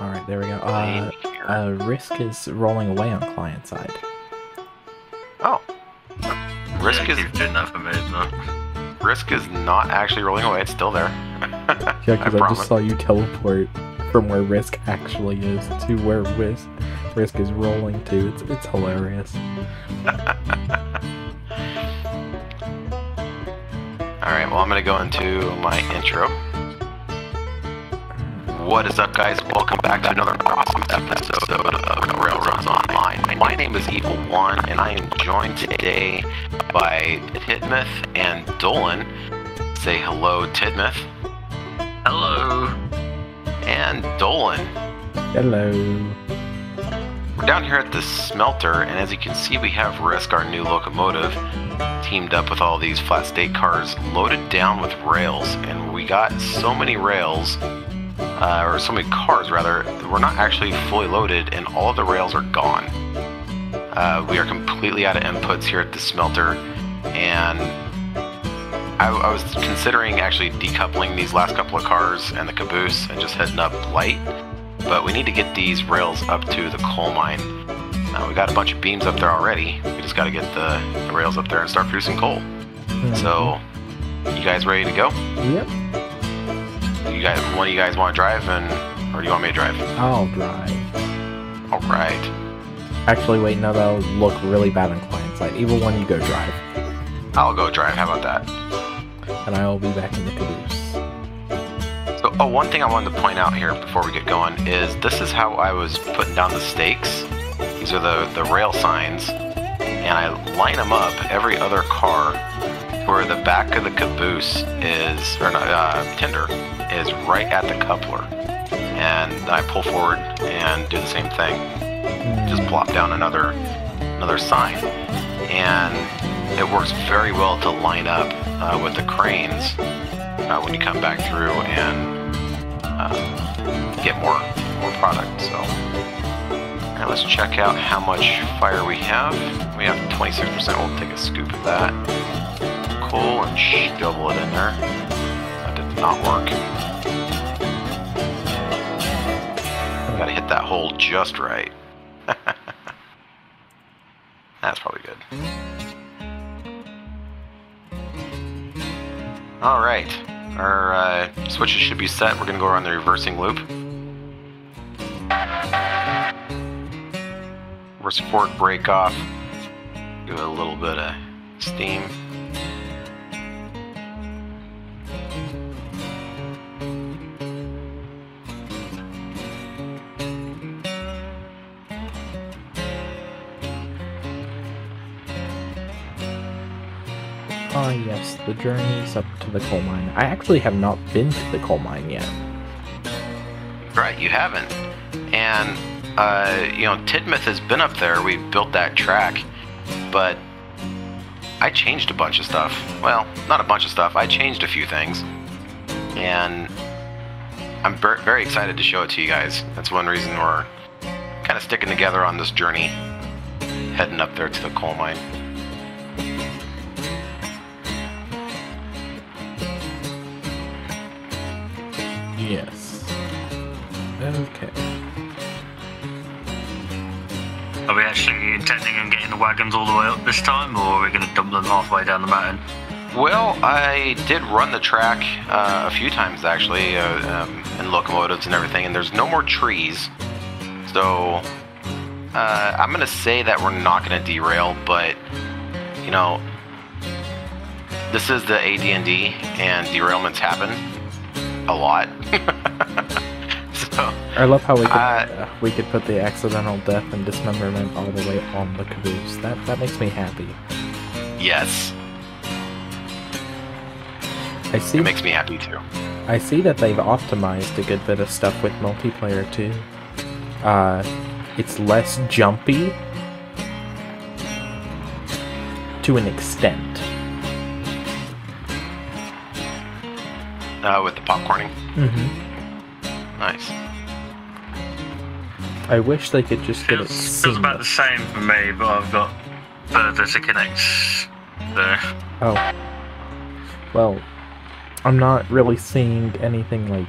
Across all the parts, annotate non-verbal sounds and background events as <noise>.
Alright, there we go. Uh, uh, Risk is rolling away on client side. Oh. Risk yeah, is keep doing that for me as well. Risk is not actually rolling away. It's still there. <laughs> Yeah, because I, promise. just saw you teleport from where Risk actually is to where Risk Risk is rolling to. It's it's hilarious. <laughs> All right. Well, I'm gonna go into my intro. What is up, guys? Welcome back to another awesome episode of Railroads Online. My name is Evil One, and I am joined today by Tidmouth and Dolan. Say hello, Tidmouth. Hello. And Dolan. Hello. We're down here at the smelter, and as you can see, we have Risk, our new locomotive, teamed up with all these flat state cars loaded down with rails. And we got so many rails, uh, or so many cars rather, we're not actually fully loaded, and all of the rails are gone. Uh, we are completely out of inputs here at the smelter, and I, I was considering actually decoupling these last couple of cars and the caboose and just heading up light but we need to get these rails up to the coal mine. Uh, we got a bunch of beams up there already. We just got to get the, the rails up there and start producing coal. Mhm. So, you guys ready to go? Yep. You guys, one of you guys want to drive, and or do you want me to drive? I'll drive. All right, Actually, wait, no, that'll look really bad on client side. Evil one, you go drive, I'll go drive. How about that? and I will be back in the caboose. So, oh, one thing I wanted to point out here before we get going is this is how I was putting down the stakes. These are the, the rail signs, and I line them up every other car where the back of the caboose is, or not, uh, tinder, is right at the coupler. And I pull forward and do the same thing. Just plop down another another sign, and it works very well to line up uh, with the cranes uh, when you come back through and uh, get more more product. So, right, let's check out how much fire we have. We have 26%. We'll take a scoop of that. Cool, and shovel it in there. Not work. Gotta hit that hole just right. <laughs> That's probably good. All right, our uh, switches should be set. We're gonna go around the reversing loop. Reverse forward break off. Give it a little bit of steam. Journey's up to the coal mine. I actually have not been to the coal mine yet. Right, you haven't. And, uh, you know, Tidmouth has been up there. We built that track, but I changed a bunch of stuff. Well, not a bunch of stuff. I changed a few things. And I'm ver- very excited to show it to you guys. That's one reason we're kind of sticking together on this journey, heading up there to the coal mine. Yes. Okay. Are we actually intending on getting the wagons all the way up this time, or are we going to dump them halfway down the mountain? Well, I did run the track uh, a few times actually, uh, um, in locomotives and everything, and there's no more trees. So uh, I'm gonna say that we're not gonna derail, but you know, this is the AD&D, and derailments happen a lot. <laughs> so I love how we could, Uh, uh, we could put the accidental death and dismemberment all the way on the caboose. That that makes me happy. yes, I see. it makes me happy too. I see that they've optimized a good bit of stuff with multiplayer too. Uh, it's less jumpy to an extent. Uh, with the popcorning, Mm-hmm. nice. I wish they could just get it Feels, feels about the same for me, but I've got further to connect there. Oh. Well, I'm not really seeing anything like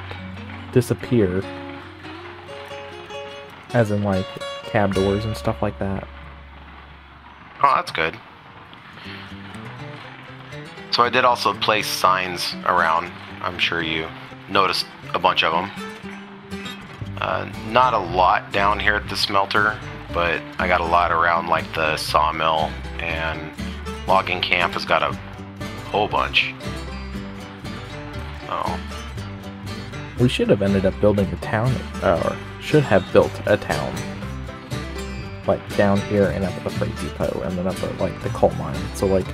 disappear. as in like cab doors and stuff like that. Oh, that's good. So I did also place signs around. I'm sure you noticed a bunch of them. Uh, not a lot down here at the smelter, but I got a lot around like the sawmill and logging camp has got a whole bunch. Oh, We should have ended up building a town, or should have built a town. Like down here and up at the freight depot, and then up at like the coal mine. So like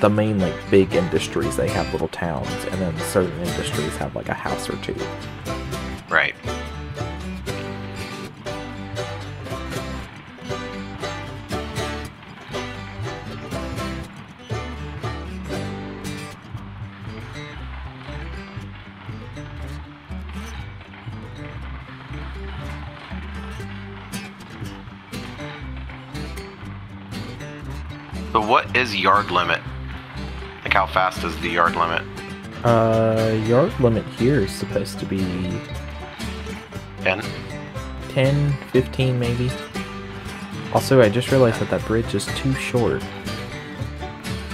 the main like big industries, they have little towns, and then certain industries have like a house or two. right. So what is yard limit? How fast is the yard limit? Uh, yard limit here is supposed to be 10? 10, 15 maybe. Also, I just realized that that bridge is too short.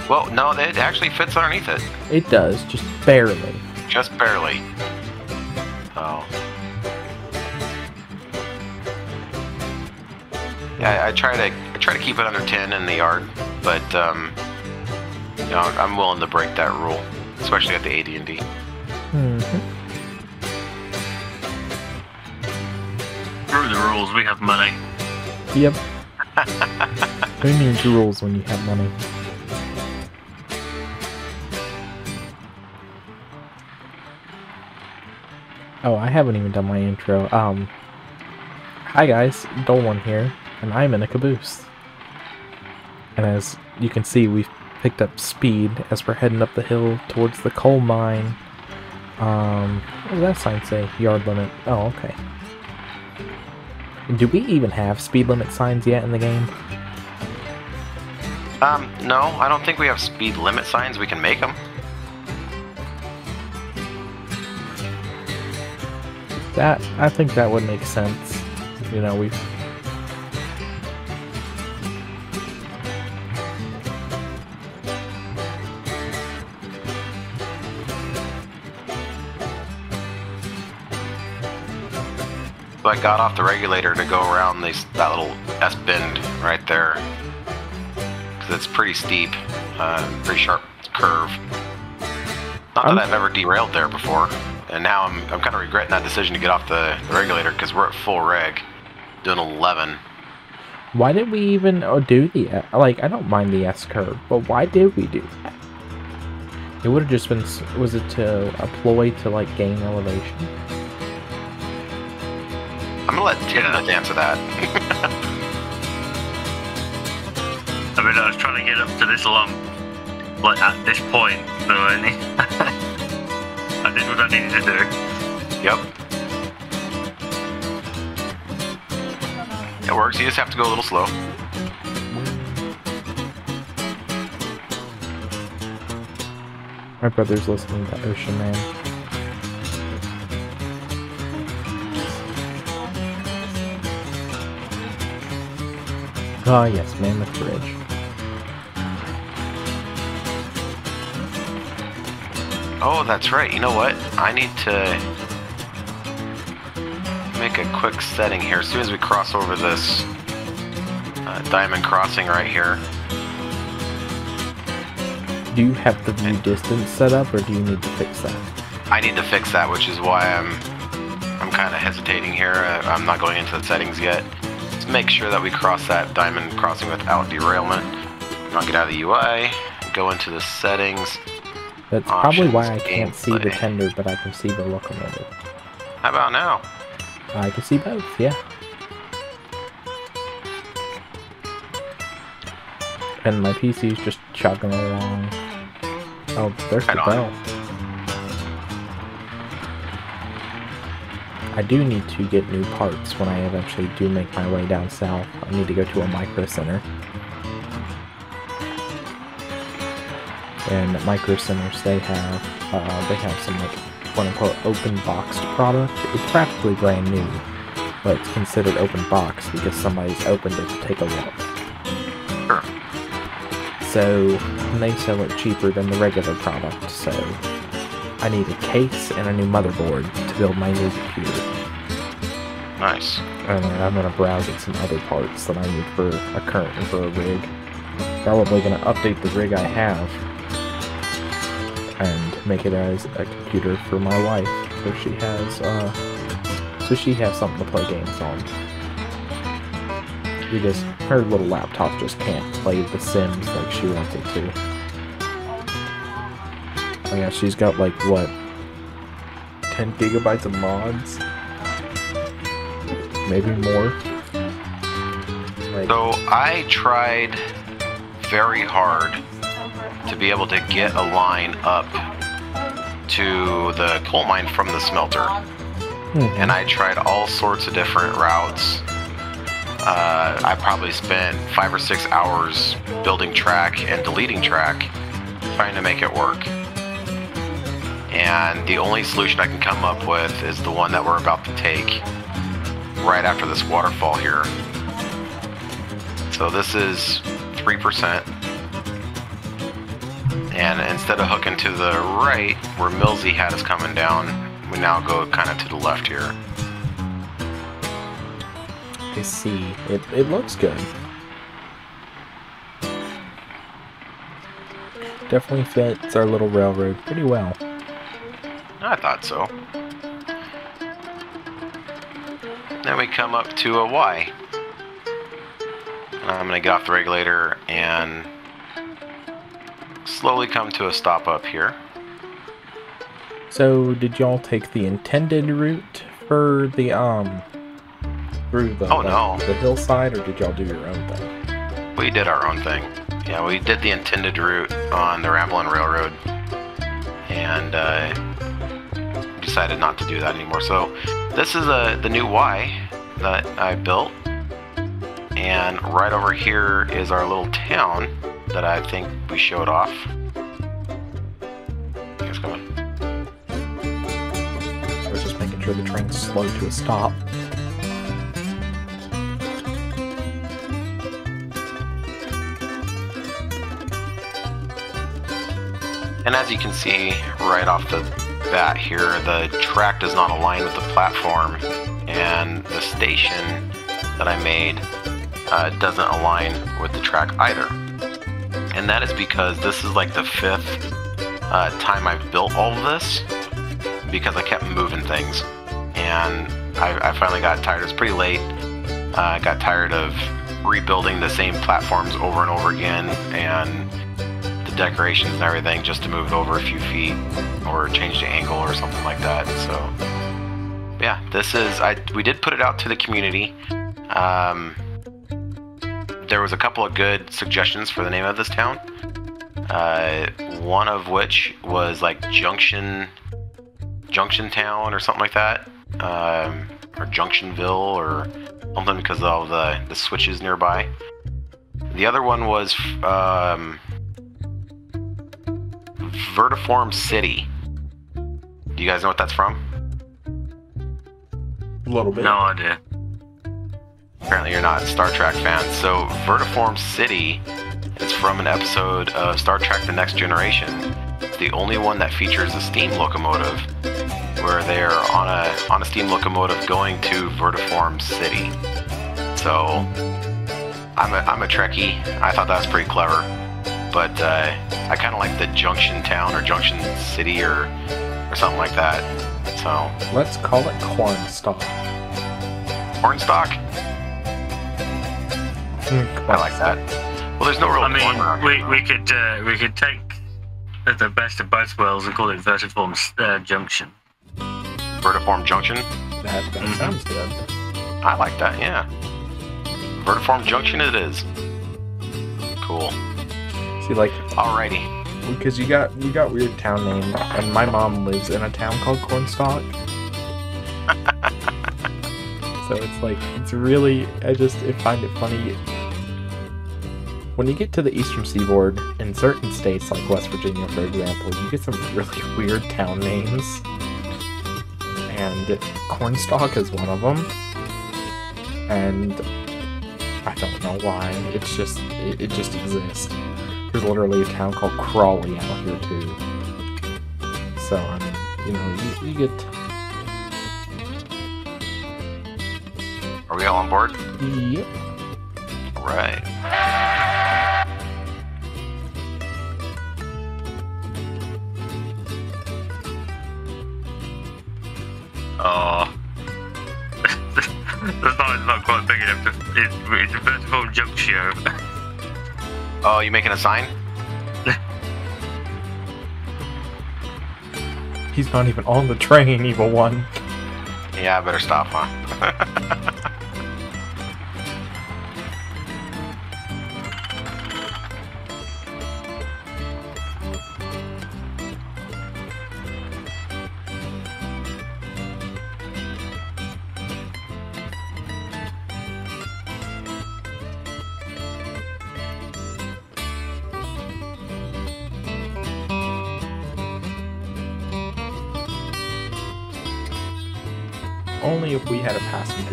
Well, no, it actually fits underneath it. It does, just barely. Just barely. Oh. Yeah, I try to I try to keep it under 10 in the yard, but um, know, I'm willing to break that rule, especially at the AD&D. hmm Through the rules, we have money. Yep. <laughs> Who needs rules when you have money? Oh, I haven't even done my intro. Um, hi guys, Dolan here, and I'm in a caboose. And as you can see, we've picked up speed as we're heading up the hill towards the coal mine. Um, what does that sign say? Yard limit. Oh, okay. Do we even have speed limit signs yet in the game? Um, no, I don't think we have speed limit signs. We can make them. That I think that would make sense. You know, we So I got off the regulator to go around these, that little S bend right there. Because it's pretty steep, uh, pretty sharp curve. Not that I'm- I've ever derailed there before. And now I'm, I'm kind of regretting that decision to get off the, the regulator because we're at full reg, doing 11. why did we even oh, do the uh, like? I don't mind the S curve, but why did we do that? It would have just been. Was it to a ploy to like gain elevation? I'm gonna let Tidmouth answer that. <laughs> I mean, I was trying to get up to this lump, like at this point, so I, <laughs> I did what I needed to do. yep. It works. You just have to go a little slow. My brother's listening to Ocean Man. Ah, yes, Mammoth Bridge. Oh, that's right. You know what? I need to make a quick setting here. As soon as we cross over this uh, diamond crossing right here, Do you have the view distance set up, or do you need to fix that? I need to fix that, which is why I'm I'm kind of hesitating here. Uh, I'm not going into the settings yet. Let's make sure that we cross that diamond crossing without derailment. I'll get out of the UI, go into the settings. That's probably why I can't see the tender, but I can see the locomotive. How about now? I can see both, yeah. And my PC's just chugging along. Oh, there's the Right bell. I do need to get new parts when I eventually do make my way down south. I need to go to a micro center. And micro centers, they have uh, they have some like quote unquote open boxed product. It's practically brand new, but it's considered open box because somebody's opened it to take a look. So they sell it cheaper than the regular product. So I need a case and a new motherboard to build my new computer. Nice. And I'm gonna browse at some other parts that I need for a current and for a rig. Probably gonna update the rig I have and make it as a computer for my wife, so she has uh, so she has something to play games on. We just her little laptop just can't play The Sims like she wants it to. Oh yeah, she's got like what, 10 gigabytes of mods, maybe more. Like, So I tried very hard to be able to get a line up to the coal mine from the smelter. hmm, and I tried all sorts of different routes. Uh, I probably spent five or six hours building track and deleting track, trying to make it work. And the only solution I can come up with is the one that we're about to take right after this waterfall here. So this is 3%. And instead of hooking to the right, where Millsy had us coming down, we now go kind of to the left here. I see. It, it looks good. Definitely fits our little railroad pretty well. I thought so. Then we come up to a Y. And I'm gonna get off the regulator and slowly come to a stop up here. So, did y'all take the intended route for the, um, through the, Oh, no. the hillside, or did y'all do your own thing? We did our own thing. Yeah, we did the intended route on the Ramblin' Railroad, and uh, decided not to do that anymore. So this is a, the new Y that I built, and right over here is our little town that I think we showed off. Here's going. I was just making sure the train's slow to a stop. And as you can see right off the bat here, the track does not align with the platform, and the station that I made uh, doesn't align with the track either. And that is because this is like the fifth uh, time I've built all of this because I kept moving things. And I, I finally got tired. It was pretty late. Uh, I got tired of rebuilding the same platforms over and over again and decorations and everything just to move it over a few feet or change the angle or something like that. So yeah, this is I we did put it out to the community. Um, there was a couple of good suggestions for the name of this town. Uh, one of which was like Junction Junction Town or something like that, um, or Junctionville or something because of all the the switches nearby. The other one was um, Vertiform City. Do you guys know what that's from? A little bit. No idea. Apparently, you're not Star Trek fans. So, Vertiform City is from an episode of Star Trek The Next Generation. It's the only one that features a steam locomotive, where they're on a, on a steam locomotive going to Vertiform City. So, I'm a, I'm a Trekkie. I thought that was pretty clever. But uh, I kind of like the Junction Town or Junction City or, or something like that. So, Let's call it Cornstalk. Cornstalk? I like that. Well, there's no real I corn around mean, here, we, we could uh, we could take the- the best of both worlds and call it Vertiform uh, Junction. Vertiform Junction. That, that Mhm. sounds good. I like that, yeah. Vertiform Junction it is. Cool. See, like, Alrighty. because you got we got weird town names, and my mom lives in a town called Cornstalk. <laughs> so it's like it's really I just I find it funny when you get to the eastern seaboard in certain states like West Virginia, for example, you get some really <laughs> weird town names, and Cornstalk is one of them. and I don't know why. It's just it, it just exists. There's literally a town called Crawley out here too. So I mean, you know, you, you get Are we all on board? yep. Right. Oh. the sign's not quite big enough. To, it's, it's a vertical jump show. <laughs> Oh, you making a sign? He's not even on the train, evil one. Yeah, I better stop, huh? <laughs>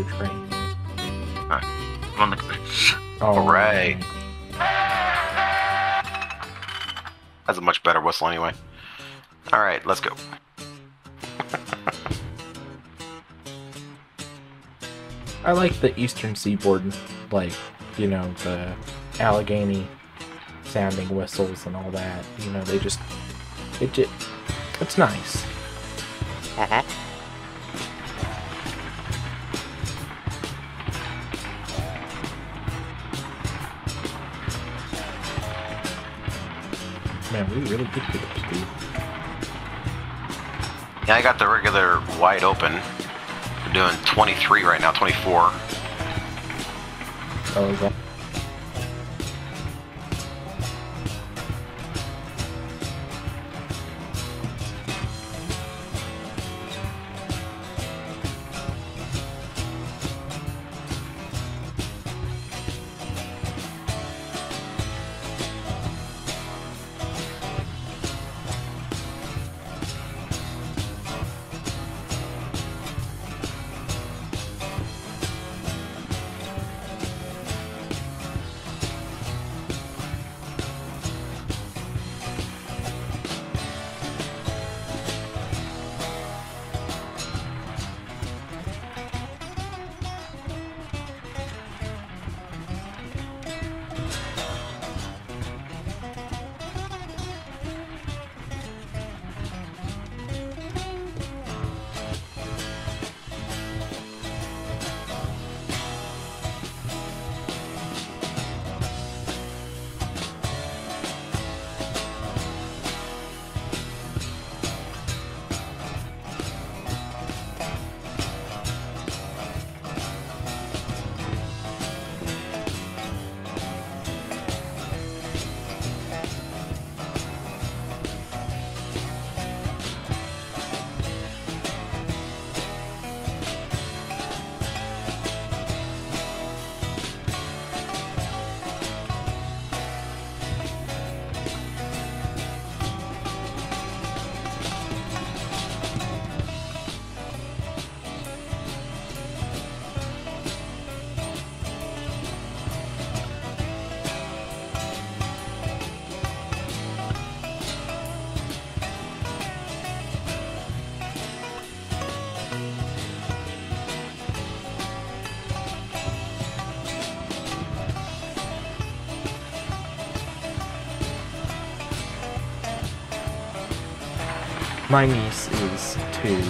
passenger train. I'm on the caboose. Oh, Hooray. That's a much better whistle anyway. Alright, let's go. I like the eastern seaboard, like, you know, the Allegheny sounding whistles and all that. You know, they just, it just, it's nice. Mm-hmm. Man, we really did pick up speed. Yeah, I got the regular wide open. We're doing 23 right now, 24. Oh, My niece is two,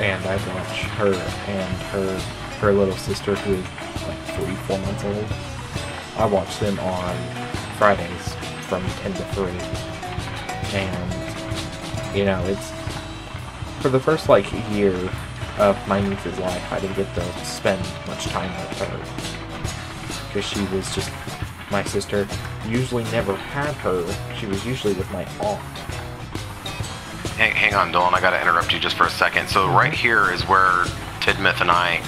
and I watch her and her her little sister, who is like three, four months old. I watch them on Fridays from ten to three, and you know it's for the first like year of my niece's life. I didn't get to spend much time with her because she was just my sister. Usually never had her. She was usually with my aunt. Hang, hang on, Dolan. I gotta interrupt you just for a second. So right here is where Tidmouth and I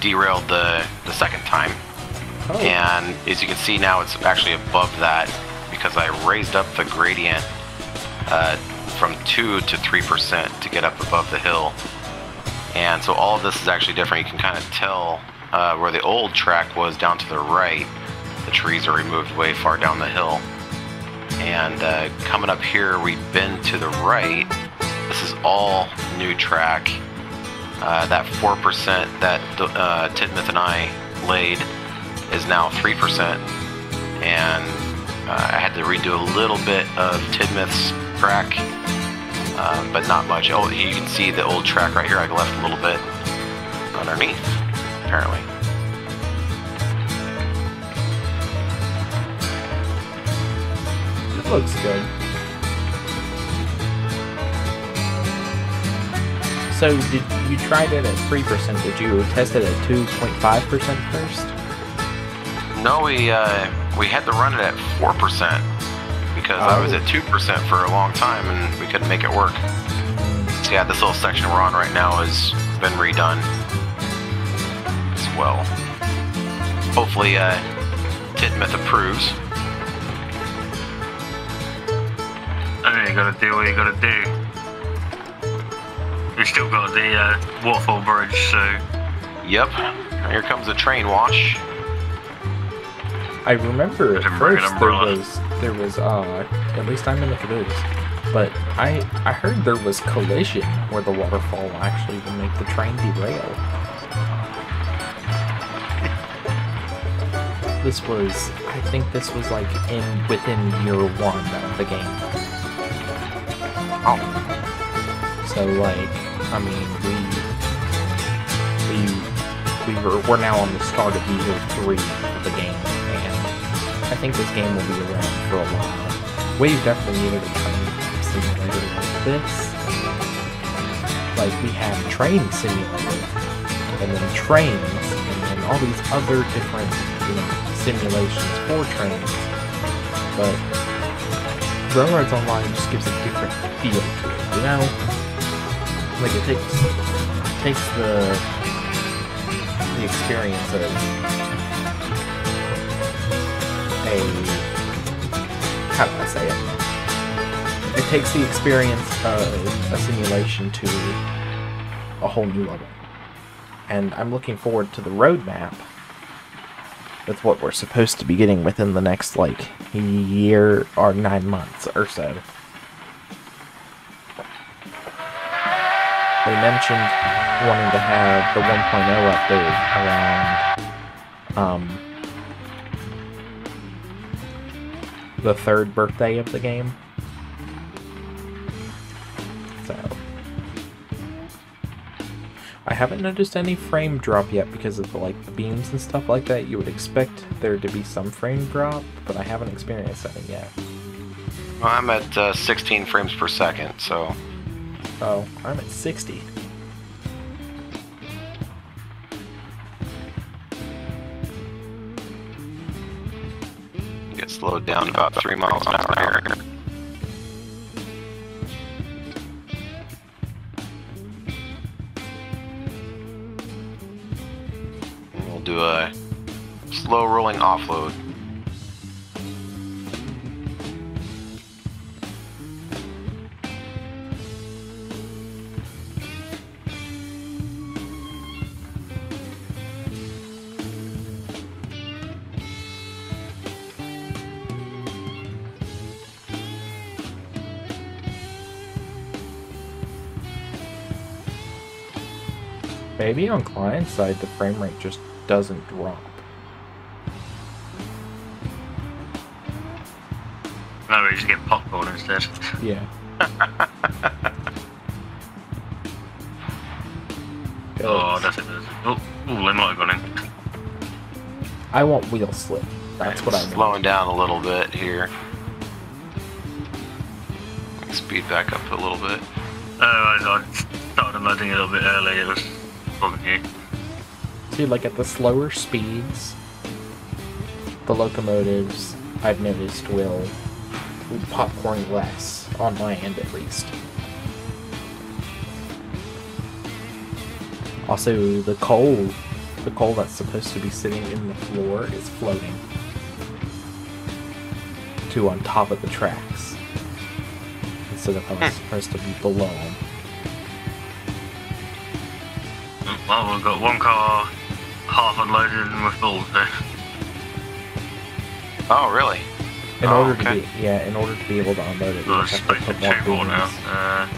derailed the the second time, Oh, and as you can see now, it's actually above that because I raised up the gradient uh, from two to three percent to get up above the hill. And so all of this is actually different. You can kind of tell uh, where the old track was down to the right. The trees are removed way far down the hill. And uh, coming up here, we've been to the right. This is all new track. Uh, that 4% that uh, Tidmouth and I laid is now 3%. And uh, I had to redo a little bit of Tidmouth's track, uh, but not much. Oh, you can see the old track right here. I left a little bit underneath, apparently. Looks good. So, did you tried it at three percent? Did you test it at two point five percent first? No, we uh, we had to run it at four percent because I was Oh. at two percent for a long time and we couldn't make it work. So yeah, this little section we're on right now has been redone as well. Hopefully, uh, Tidmouth approves. You gotta do what you gotta do. We've still got the uh, waterfall bridge, so Yep. Here comes the train wash. I remember at Didn't bring an first there was there was uh at least I'm in the caboose, but I I heard there was collision where the waterfall actually would make the train derail. This was I think this was like in within year one of the game. Oh, So like I mean we we we were we're now on the start of year three of the game and I think this game will be around for a while. We definitely needed a train simulator like this. Like we have train simulator and then trains and then all these other different you know simulations for trains. But Railroads Online just gives a different feel to it, you know? Like it takes takes the the experience of a how do I say it? It takes the experience of a simulation to a whole new level. And I'm looking forward to the roadmap with what we're supposed to be getting within the next like year or nine months or so. They mentioned wanting to have the 1.0 update around um, the third birthday of the game. So I haven't noticed any frame drop yet because of the, like beams and stuff like that. You would expect there to be some frame drop, but I haven't experienced any yet. well, I'm at uh, 16 frames per second, so Oh, I'm at 60. get slowed down about three miles an hour here. Maybe on client side the frame rate just doesn't drop. no, we just get popcorn instead. Yeah. <laughs> Oh, that's it. Oh, ooh, they might have gone in. I want wheel slip. That's what I want. Slowing down a little bit here. Speed back up a little bit. Oh, I, I started unloading a little bit early. It was you. See, like at the slower speeds, the locomotives I've noticed will, popcorn less on my end at least. Also, the coal, the coal that's supposed to be sitting in the floor is floating to on top of the tracks instead of how it's supposed to be below 'em. Well, we've got one car half unloaded and we're full. So. Oh, really? In Oh, order okay. to be, yeah, in order to be able to unload it, you We'll have to put it more two more now. beams. Uh,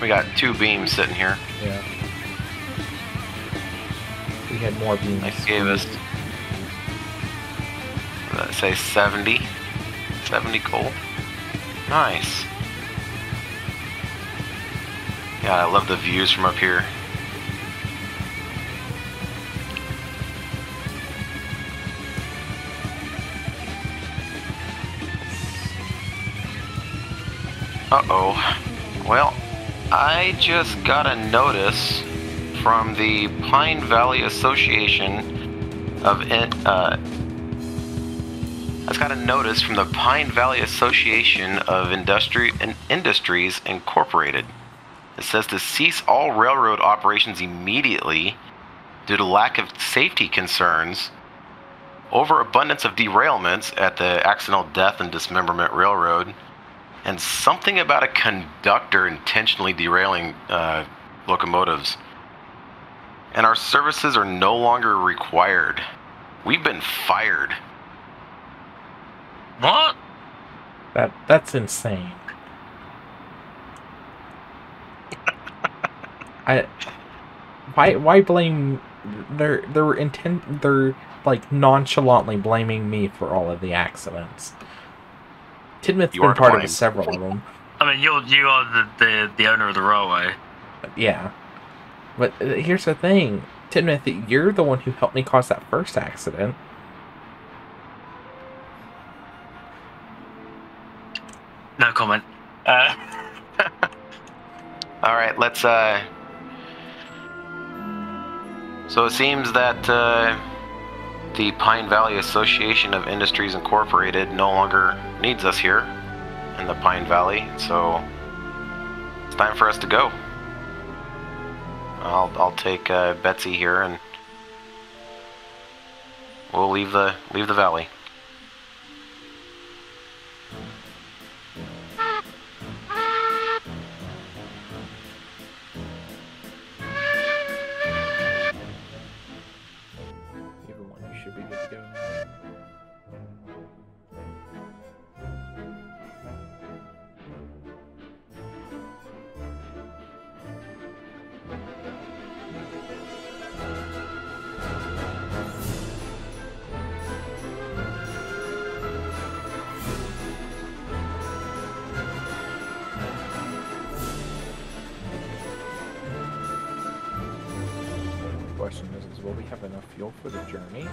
We got two beams sitting here. Yeah. We had more beams. That gave us, let's say 70, 70 coal. Nice. Yeah, I love the views from up here. Uh-oh. Well, I just got a notice from the Pine Valley Association of uh, I just got a notice from the Pine Valley Association of Industry and Industries Incorporated. It says to cease all railroad operations immediately due to lack of safety concerns, overabundance of derailments at the Accidental Death and Dismemberment Railroad, and something about a conductor intentionally derailing uh, locomotives. And our services are no longer required. We've been fired. what? That that's insane. I why why blame they're they're intent they're like nonchalantly blaming me for all of the accidents. Tidmouth's You been are to part of several of them. I mean, you're you are the, the the owner of the railway. Yeah. But uh, here's the thing. Tidmouth, you're the one who helped me cause that first accident. No comment. Uh, <laughs> All right, let's. Uh... So it seems that uh, the Pine Valley Association of Industries Incorporated no longer needs us here in the Pine Valley, so it's time for us to go. I'll I'll take uh, Betsy here and we'll leave the leave the valley. Will we have enough fuel for the journey?